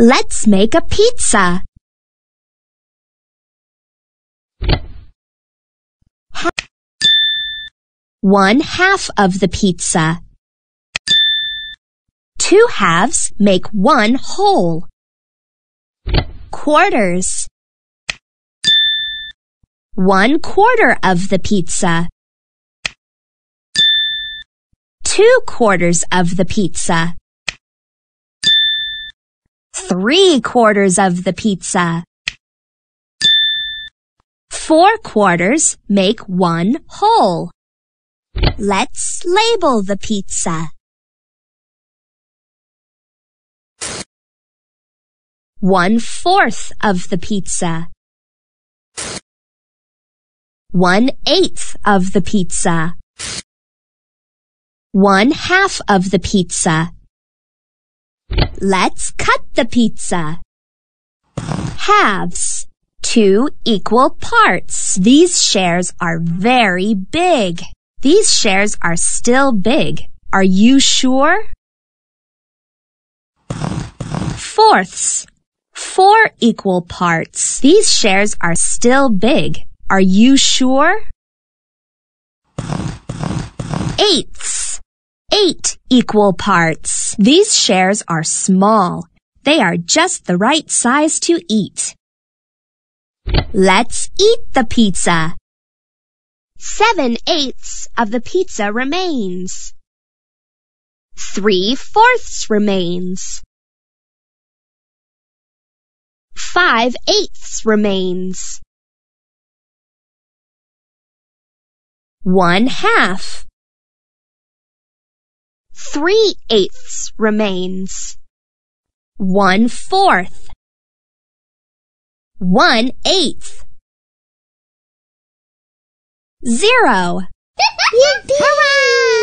Let's make a pizza. One half of the pizza. Two halves make one whole. Quarters. One quarter of the pizza. Two quarters of the pizza. Three quarters of the pizza. Four quarters make one whole. Let's label the pizza. One fourth of the pizza. One eighth of the pizza. One half of the pizza. Let's cut the pizza. Halves. Two equal parts. These shares are very big. These shares are still big. Are you sure? Fourths. Four equal parts. These shares are still big. Are you sure? Eighths. Eight equal parts. These shares are small. They are just the right size to eat. Let's eat the pizza. Seven eighths of the pizza remains. Three fourths remains. Five eighths remains. One half. Three eighths remains. One fourth. One eighth. Zero. Yippee! Hooray!